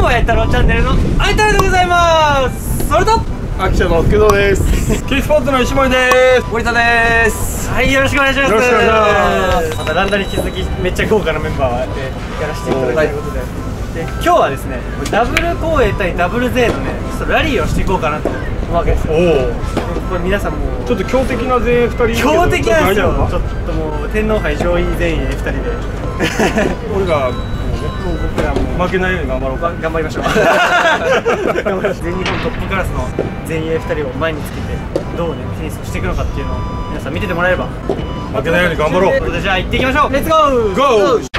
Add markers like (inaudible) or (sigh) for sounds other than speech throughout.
もやったろチャンネルのあいたらでございます。それと秋田の工藤です。キースポーツの石森です。森田です。はいよろしくお願いします。よろしくお願いします。またランダに引き続きめっちゃ豪華なメンバーでやらせていただくということで、で今日はですねダブル公営対ダブル Z のねちょっとラリーをしていこうかなと思うわけですよ。おこれ皆さんもうちょっと強敵な前衛二人。強敵なんですよ。ちょっともう天皇杯上位前衛2人で。(laughs) 俺がもう僕らもう負けないように頑張ろう頑張りましょう頑張りましょう。全日本トップクラスの前衛2人を前につけてどうねテニスをしていくのかっていうのを皆さん見ててもらえれば。負けないように頑張ろう。ということでじゃあ行っていきましょう。レッツゴーゴー。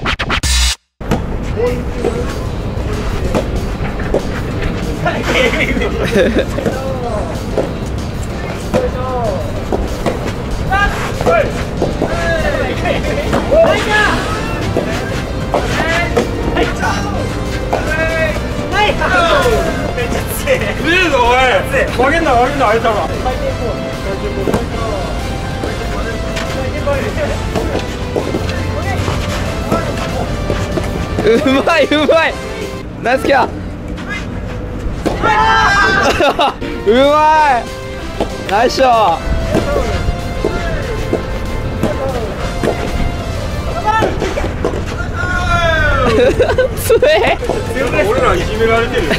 めっちゃ強いいいぞおい。負けんな負けんなあいつら。うまいうまいナイスキャ (laughs) うまいナイスショー (laughs) 俺らいじめられてるよ。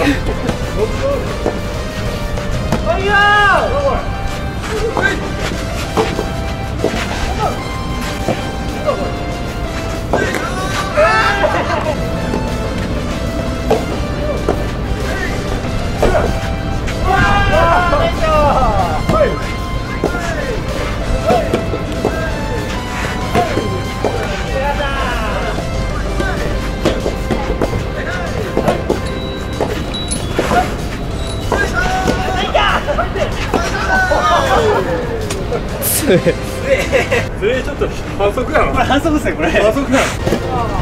つえ全員ちょっと反則やろ。これ反則ですねこれ反則やろ。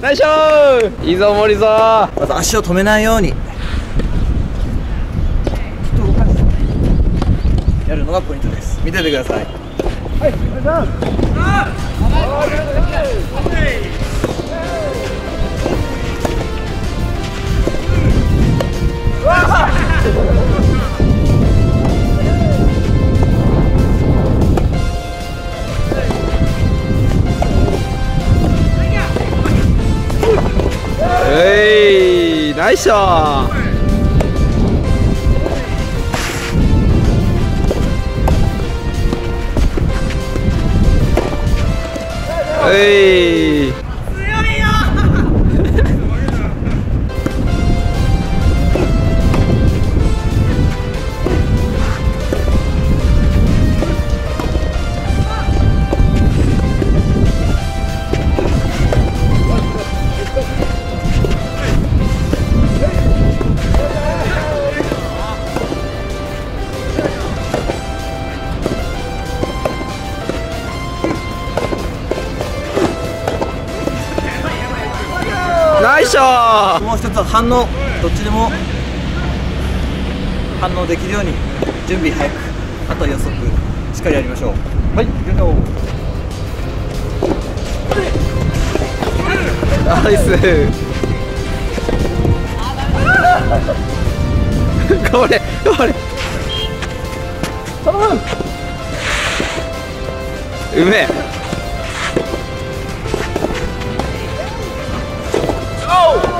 ナイスショー!いいぞ森ぞまず足を止めないように。やるのがポイントです。見ててください。えいナイスショーえい。ナイスショーもう一つは反応どっちでも反応できるように準備早くあとは予測しっかりやりましょう。はい行きましょう。ナイス。頑張れ頑張れ頼むうめえ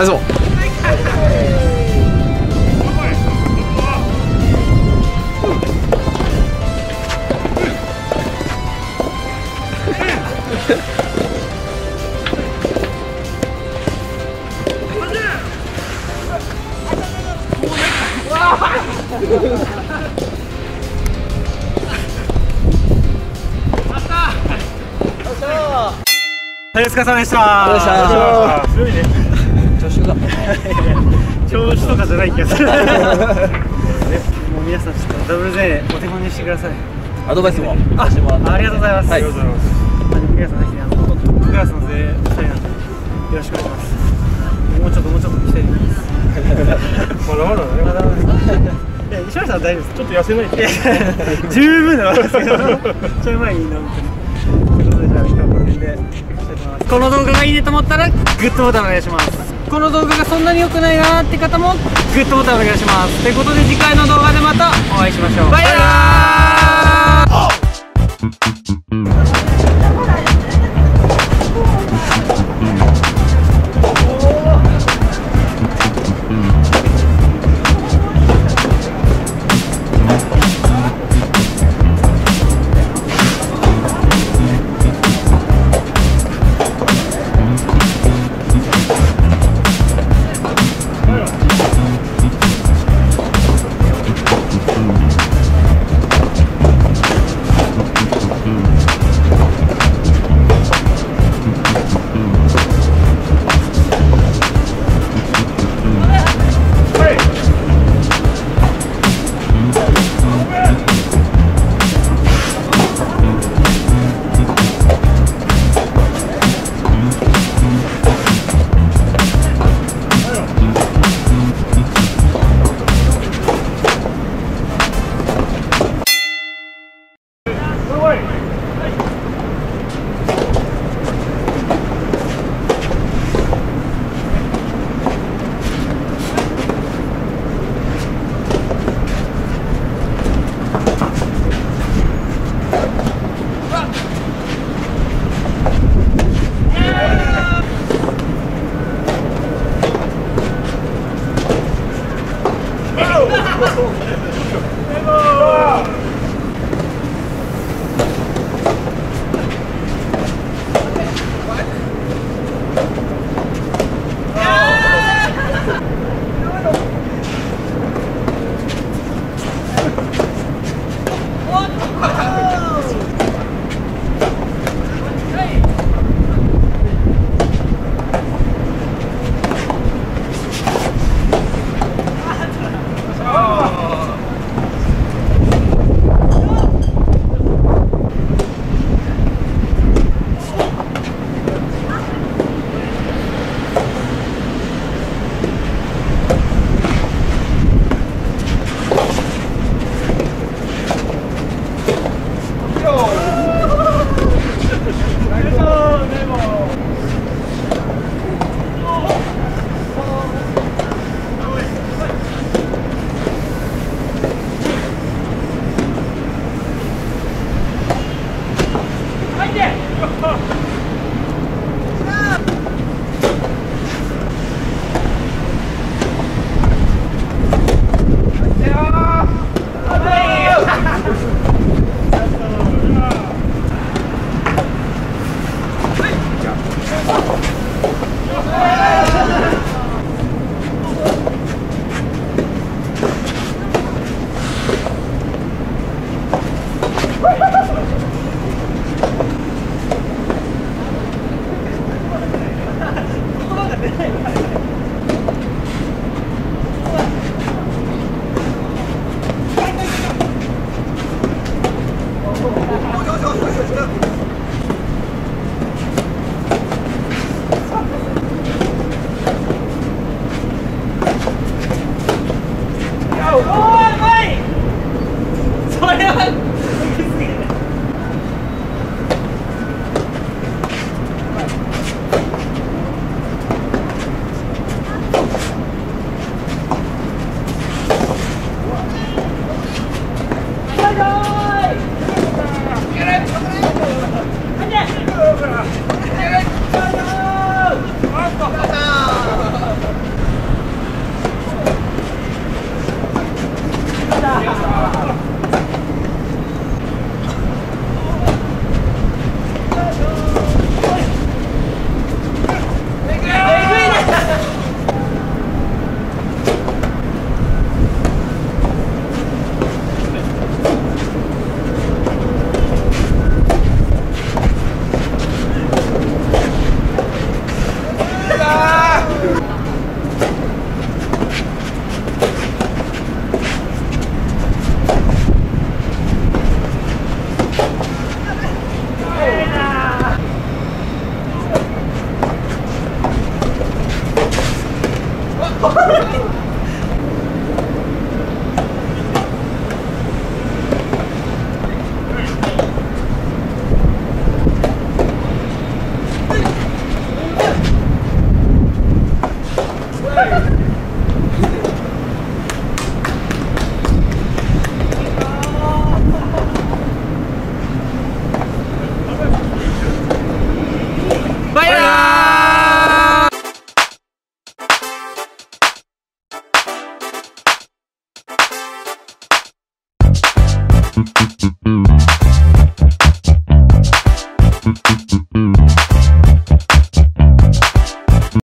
ナイスはい、お疲れ様でした。お疲子が調子とかじゃない気がする。ね、もう皆さんちょっとダブルゼお手本にしてください。アドバイスもあ、ありがとうございます。はいありがとうございます。皆さんぜひね、あのトップクラスの税したいなんでよろしくお願いします。もうちょっともうちょっと来たいです。まだまだねまだまだ。いや、西村さんは大丈夫です。ちょっと痩せないと十分だと思いますけど、ちょい前に。ということで、じゃあ、今日はこの辺で。この動画がいいねと思ったら、グッドボタンお願いします。この動画がそんなに良くないなーって方も、グッドボタンお願いします。ということで、次回の動画でまたお会いしましょう。バイバーイ Soyan! Oh, (laughs)